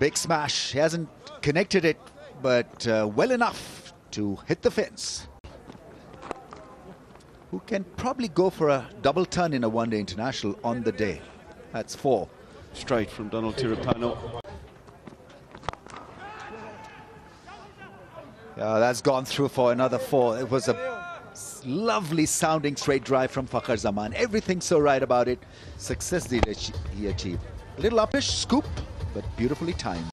Big smash. He hasn't connected it, but uh, well enough to hit the fence. Who can probably go for a double ton in a one-day international on the day. That's four. Straight from Donald Tiripano. Yeah, that's gone through for another four. It was a lovely sounding straight drive from Fakhar Zaman. Everything so right about it. Success he achieved. A little upish scoop, but beautifully timed.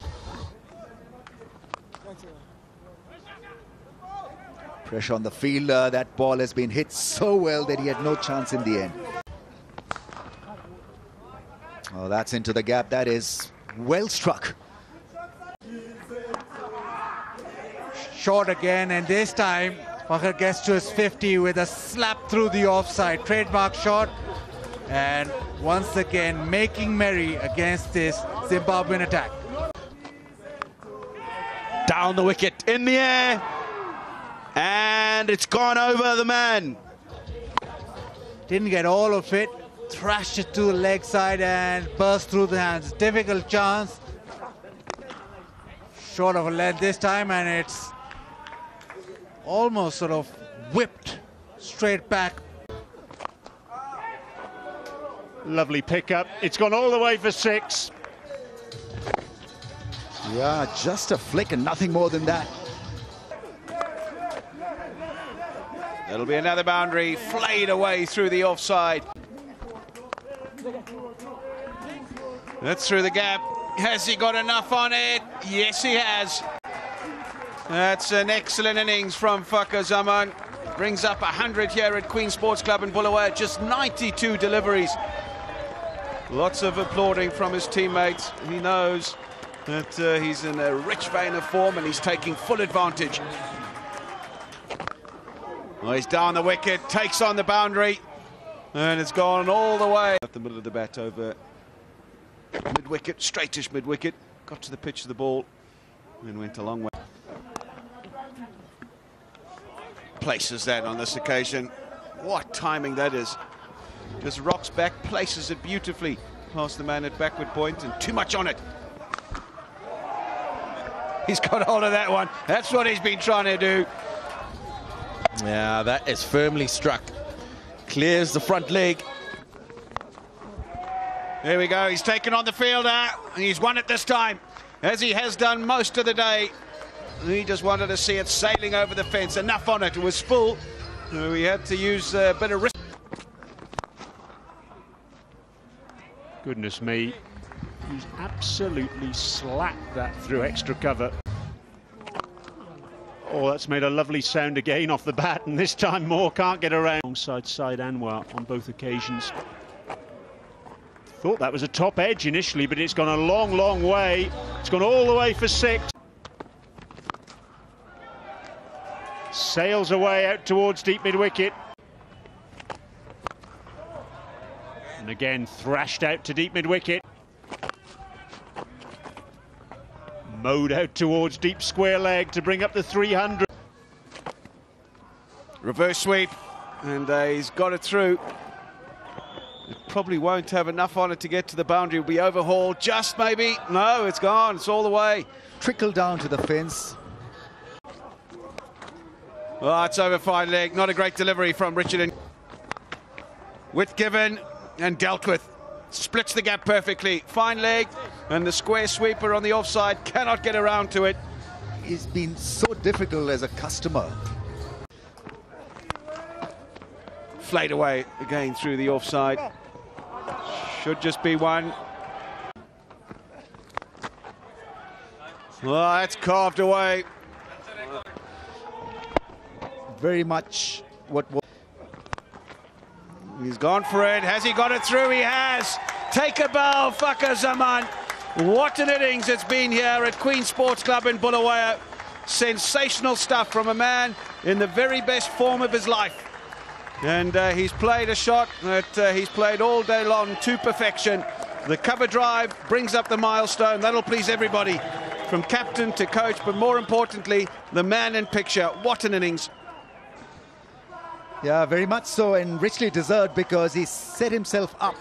Pressure on the fielder. Uh, that ball has been hit so well that he had no chance in the end. Oh, that's into the gap. That is well struck. Short again, and this time Fakhar gets to his 50 with a slap through the offside. Trademark shot. And once again, making merry against this Zimbabwean attack. Down the wicket, in the air. And it's gone over the man. Didn't get all of it. Thrashed it to the leg side and burst through the hands. Difficult chance. Short of a lead this time, and it's almost sort of whipped straight back. Lovely pickup. It's gone all the way for six. Yeah, just a flick and nothing more than that. It'll be another boundary, flayed away through the offside. That's through the gap. Has he got enough on it? Yes, he has. That's an excellent innings from Fakhar Zaman. Brings up 100 here at Queen Sports Club in Bulawayo. Just 92 deliveries. Lots of applauding from his teammates. He knows that uh, he's in a rich vein of form and he's taking full advantage. Well, he's down the wicket, takes on the boundary, and it's gone all the way. At the middle of the bat over mid-wicket, straightish mid-wicket. Got to the pitch of the ball and went a long way. Places that on this occasion. What timing that is. Just rocks back, places it beautifully past the man at backward point and too much on it. He's got hold of that one. That's what he's been trying to do. Yeah, that is firmly struck. Clears the front leg. There we go. He's taken on the fielder. And he's won it this time, as he has done most of the day. He just wanted to see it sailing over the fence. Enough on it. It was full. We had to use a bit of risk. Goodness me. He's absolutely slapped that through extra cover. Oh, that's made a lovely sound again off the bat, and this time Moor can't get around. Alongside Saeed Anwar on both occasions. Thought that was a top edge initially, but it's gone a long, long way. It's gone all the way for six. Sails away out towards deep mid-wicket. And again, thrashed out to deep mid-wicket. Mowed out towards deep square leg to bring up the 300. Reverse sweep, and uh, he's got it through. It probably won't have enough on it to get to the boundary. Will be overhauled, just maybe. No, it's gone. It's all the way. Trickle down to the fence. Oh, it's over fine leg. Not a great delivery from Richard. With given and dealt with. Splits the gap perfectly. Fine leg. And the square sweeper on the offside cannot get around to it. He's been so difficult as a customer. Flayed away again through the offside. Should just be one. Oh, that's carved away. Very much what He's gone for it. Has he got it through? He has. Take a bow, Fakhar Zaman. What an innings it's been here at Queen Sports Club in Bulawayo. Sensational stuff from a man in the very best form of his life. And uh, he's played a shot that uh, he's played all day long to perfection. The cover drive brings up the milestone. That'll please everybody, from captain to coach, but more importantly, the man in picture. What an innings. Yeah, very much so, and richly deserved because he set himself up